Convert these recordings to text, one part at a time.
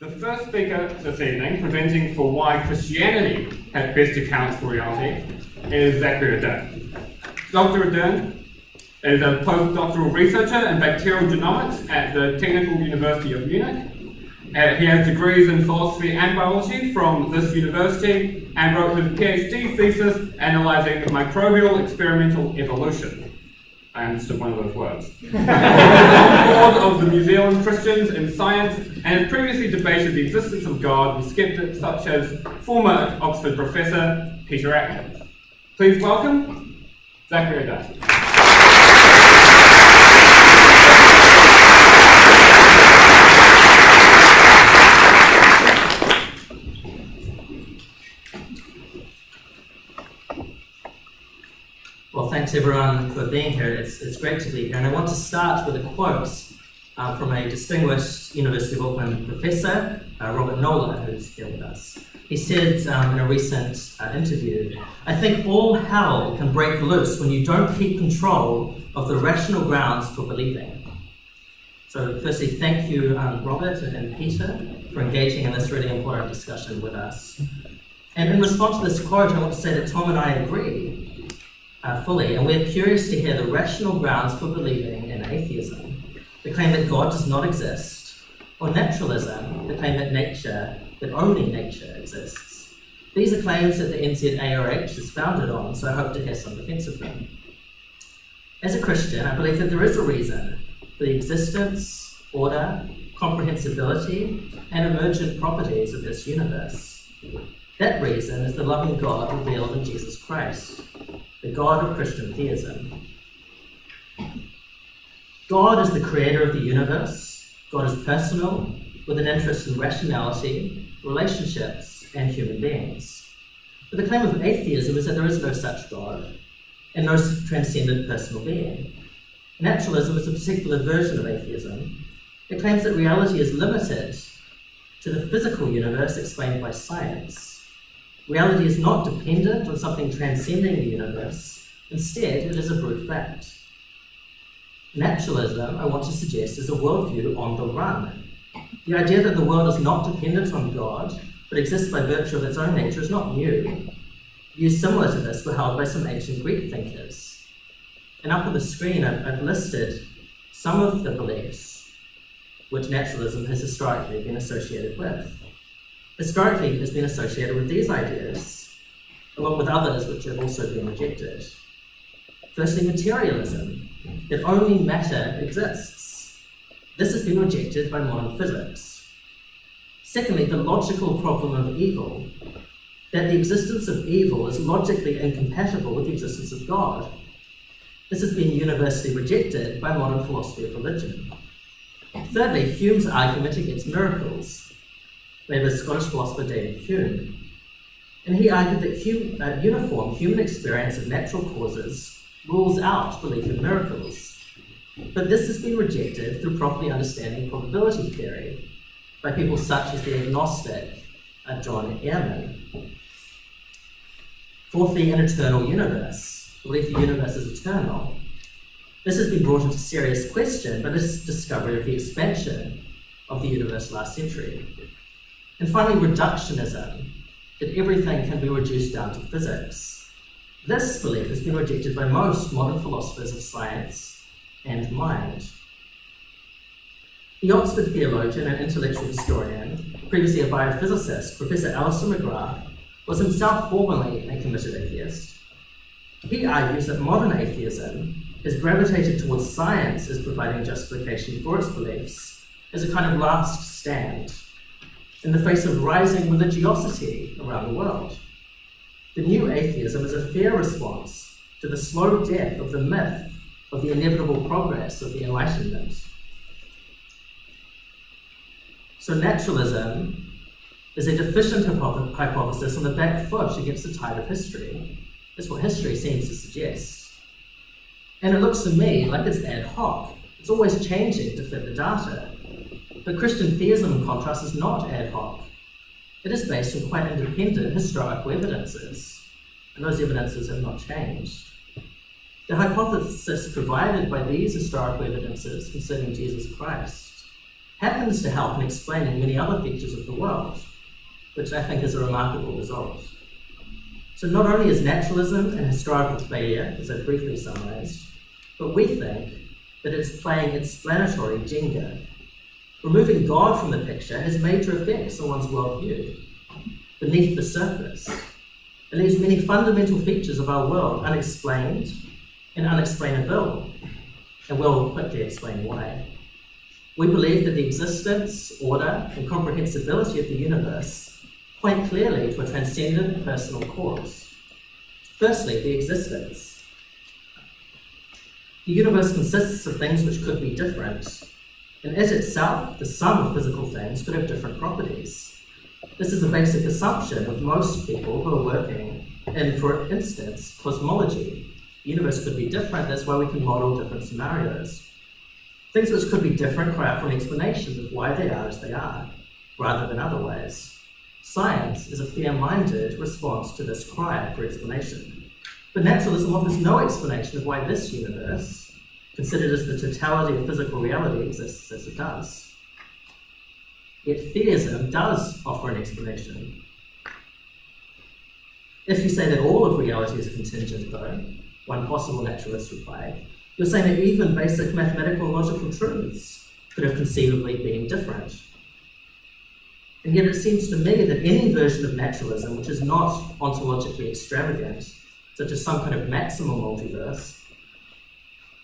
The first speaker this evening, presenting for why Christianity Had best accounts for reality, is Zachary Ardern. Dr. Ardern is a postdoctoral researcher in bacterial genomics at the Technical University of Munich. Uh, he has degrees in philosophy and biology from this university and wrote his PhD thesis analysing microbial experimental evolution. I understood one of those words. He is on board of the New Zealand Christians in Science and has previously debated the existence of God with skeptics such as former Oxford professor Peter Atkins. Please welcome Zachary Ardern. Well, thanks everyone for being here. It's, it's great to be here. And I want to start with a quote uh, from a distinguished University of Auckland professor, uh, Robert Nola, who's here with us. He said um, in a recent uh, interview, I think all hell can break loose when you don't keep control of the rational grounds for believing. So, firstly, thank you, um, Robert and Peter, for engaging in this really important discussion with us. And in response to this quote, I want to say that Tom and I agree uh, fully, and we're curious to hear the rational grounds for believing in atheism, the claim that God does not exist, or naturalism, the claim that nature, that only nature exists. These are claims that the NZARH is founded on, so I hope to hear some defense of them. As a Christian, I believe that there is a reason for the existence, order, comprehensibility, and emergent properties of this universe. That reason is the loving God revealed in Jesus Christ, the God of Christian theism. God is the creator of the universe. God is personal, with an interest in rationality, relationships, and human beings. But the claim of atheism is that there is no such God and no transcendent personal being. Naturalism is a particular version of atheism. It claims that reality is limited to the physical universe explained by science. Reality is not dependent on something transcending the universe. Instead, it is a brute fact. Naturalism, I want to suggest, is a worldview on the run. The idea that the world is not dependent on God, but exists by virtue of its own nature, is not new. Views similar to this were held by some ancient Greek thinkers. And up on the screen, I've, I've listed some of the beliefs which naturalism has historically been associated with. Historically, it has been associated with these ideas, along with others which have also been rejected. Firstly, materialism, that only matter exists. This has been rejected by modern physics. Secondly, the logical problem of evil, that the existence of evil is logically incompatible with the existence of God. This has been universally rejected by modern philosophy of religion. Thirdly, Hume's argument against miracles, by the Scottish philosopher David Hume. And he argued that Hume, uh, uniform human experience of natural causes rules out belief in miracles. But this has been rejected through properly understanding probability theory by people such as the agnostic uh, John Earman. Fourthly, an eternal universe, belief the universe is eternal. This has been brought into serious question by this discovery of the expansion of the universe last century. And finally, reductionism, that everything can be reduced down to physics. This belief has been rejected by most modern philosophers of science and mind. The Oxford theologian and intellectual historian, previously a biophysicist, Professor Alister McGrath, was himself formerly a committed atheist. He argues that modern atheism has gravitated towards science as providing justification for its beliefs as a kind of last stand in the face of rising religiosity around the world. The new atheism is a fair response to the slow death of the myth of the inevitable progress of the Enlightenment. So, naturalism is a deficient hypothesis on the back foot against the tide of history. That's what history seems to suggest. And it looks to me like it's ad hoc, it's always changing to fit the data. But Christian theism, in contrast, is not ad hoc. It is based on quite independent historical evidences, and those evidences have not changed. The hypothesis provided by these historical evidences concerning Jesus Christ happens to help in explaining many other features of the world, which I think is a remarkable result. So not only is naturalism an historical failure, as I briefly summarized, but we think that it's playing explanatory Jenga. Removing God from the picture has major effects on one's worldview. Beneath the surface, it leaves many fundamental features of our world unexplained and unexplainable, and we'll quickly explain why. We believe that the existence, order, and comprehensibility of the universe point clearly to a transcendent personal cause. Firstly, the existence. The universe consists of things which could be different, and it itself, the sum of physical things, could have different properties. This is a basic assumption of most people who are working in, for instance, cosmology. The universe could be different, that's why we can model different scenarios. Things which could be different cry out for an explanation of why they are as they are, rather than otherwise. Science is a fair-minded response to this cry for explanation. But naturalism offers no explanation of why this universe, considered as the totality of physical reality, exists as it does. Yet theism does offer an explanation. If you say that all of reality is contingent, though, one possible naturalist replied, you're saying that even basic mathematical logical truths could have conceivably been different. And yet it seems to me that any version of naturalism which is not ontologically extravagant, such as some kind of maximal multiverse,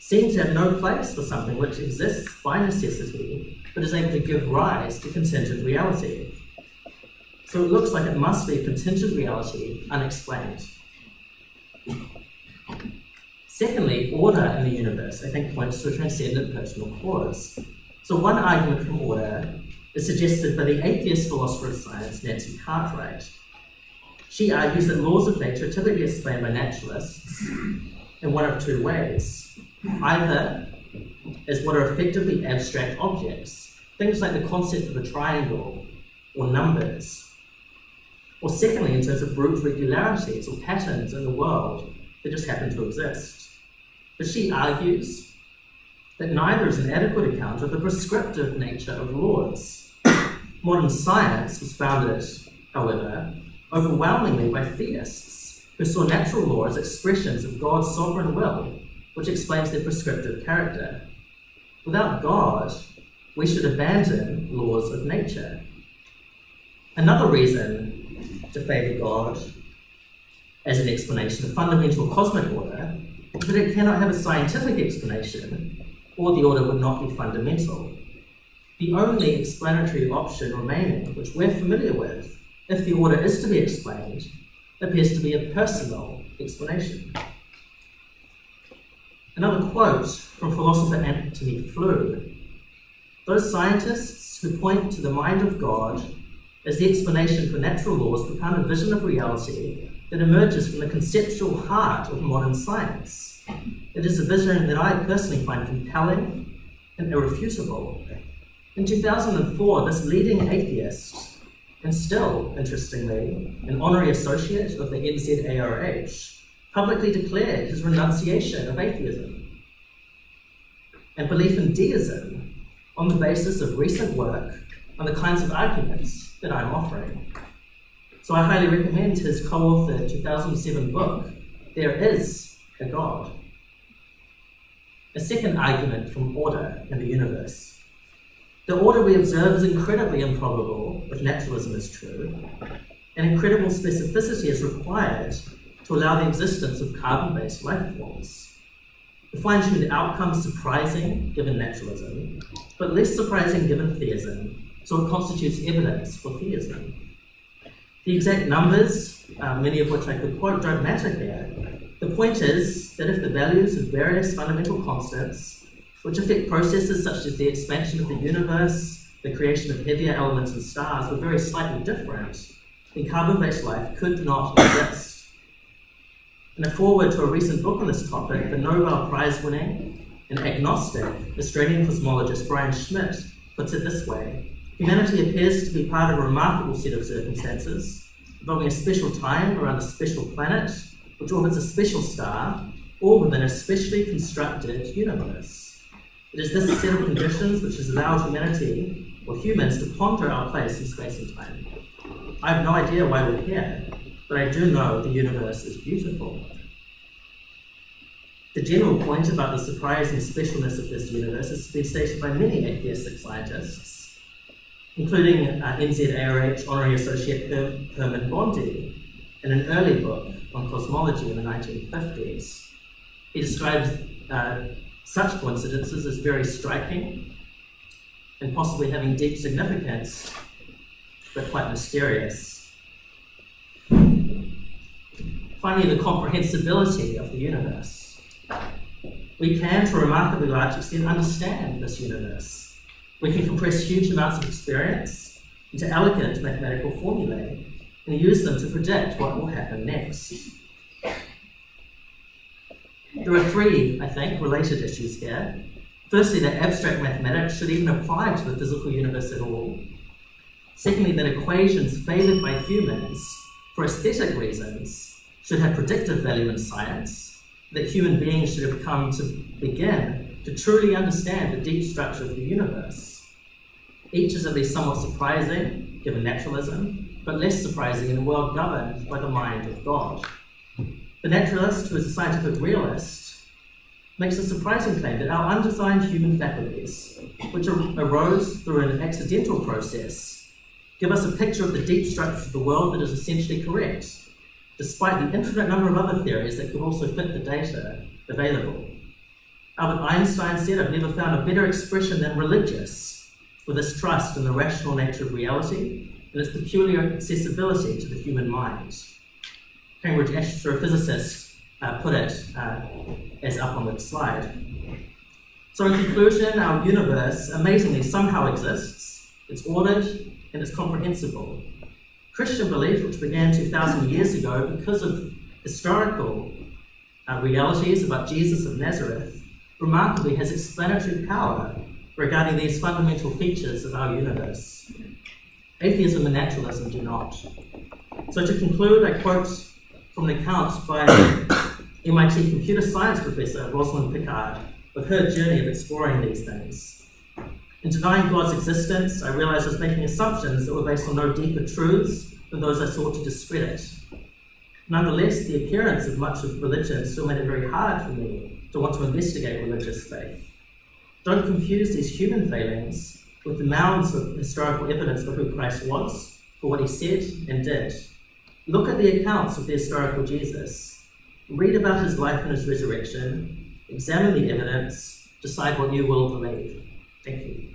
seems to have no place for something which exists by necessity, but is able to give rise to contingent reality. So it looks like it must be contingent reality unexplained. Secondly, order in the universe, I think, points to a transcendent personal cause. So one argument from order is suggested by the atheist philosopher of science, Nancy Cartwright. She argues that laws of nature are typically explained by naturalists in one of two ways. Either as what are effectively abstract objects, things like the concept of a triangle or numbers. Or secondly, in terms of brute regularities or patterns in the world that just happen to exist. But she argues that neither is an adequate account of the prescriptive nature of laws. Modern science was founded, however, overwhelmingly by theists who saw natural law as expressions of God's sovereign will, which explains their prescriptive character. Without God, we should abandon laws of nature. Another reason to favour God as an explanation of fundamental cosmic order is that it cannot have a scientific explanation, or the order would not be fundamental. The only explanatory option remaining, which we're familiar with, if the order is to be explained, appears to be a personal explanation. Another quote from philosopher Antony Flew Those scientists who point to the mind of God as the explanation for natural laws propound a vision of reality that emerges from the conceptual heart of modern science. It is a vision that I personally find compelling and irrefutable. In 2004, this leading atheist, and still, interestingly, an honorary associate of the NZARH, publicly declared his renunciation of atheism and belief in deism on the basis of recent work on the kinds of arguments that I'm offering. So I highly recommend his co authored 2007 book, There Is a God. A second argument from order in the universe. The order we observe is incredibly improbable if naturalism is true, and incredible specificity is required to allow the existence of carbon based life forms. The fine tuned outcome is surprising given naturalism, but less surprising given theism, so it constitutes evidence for theism. The exact numbers, uh, many of which I could quote, don't matter here. The point is that if the values of various fundamental constants, which affect processes such as the expansion of the universe, the creation of heavier elements and stars, were very slightly different, then carbon-based life could not exist. In a foreword to a recent book on this topic, the Nobel Prize winning and agnostic Australian cosmologist Brian Schmidt puts it this way Humanity appears to be part of a remarkable set of circumstances, involving a special time around a special planet, which orbits a special star, all within a specially constructed universe. It is this set of conditions which has allowed humanity, or humans, to ponder our place in space and time. I have no idea why we're here, but I do know the universe is beautiful. The general point about the surprising specialness of this universe has been stated by many atheistic scientists, including uh, NZARH Honorary Associate Hermann Bondi in an early book on cosmology in the 1950s. He describes uh, such coincidences as very striking and possibly having deep significance, but quite mysterious. Finally, the comprehensibility of the universe. We can, to a remarkably large extent, understand this universe. We can compress huge amounts of experience into elegant mathematical formulae and use them to predict what will happen next. There are three, I think, related issues here. Firstly, that abstract mathematics should even apply to the physical universe at all. Secondly, that equations favored by humans for aesthetic reasons should have predictive value in science that human beings should have come to begin to truly understand the deep structure of the universe. Each is at least somewhat surprising, given naturalism, but less surprising in a world governed by the mind of God. The naturalist, who is a scientific realist, makes a surprising claim that our undesigned human faculties, which arose through an accidental process, give us a picture of the deep structure of the world that is essentially correct despite the infinite number of other theories that could also fit the data available. Albert Einstein said, I've never found a better expression than religious for this trust in the rational nature of reality and its peculiar accessibility to the human mind. Cambridge astrophysicist uh, put it uh, as up on the slide. So, in conclusion, our universe amazingly somehow exists, it's ordered, and it's comprehensible. Christian belief, which began 2,000 years ago because of historical uh, realities about Jesus of Nazareth, remarkably has explanatory power regarding these fundamental features of our universe. Atheism and naturalism do not. So, to conclude, I quote from an account by MIT computer science professor Rosalind Picard of her journey of exploring these things. In denying God's existence, I realized I was making assumptions that were based on no deeper truths than those I sought to discredit. Nonetheless, the appearance of much of religion still made it very hard for me to want to investigate religious faith. Don't confuse these human failings with the mounds of historical evidence for who Christ was, for what he said and did. Look at the accounts of the historical Jesus. Read about his life and his resurrection. Examine the evidence. Decide what you will believe. Thank you.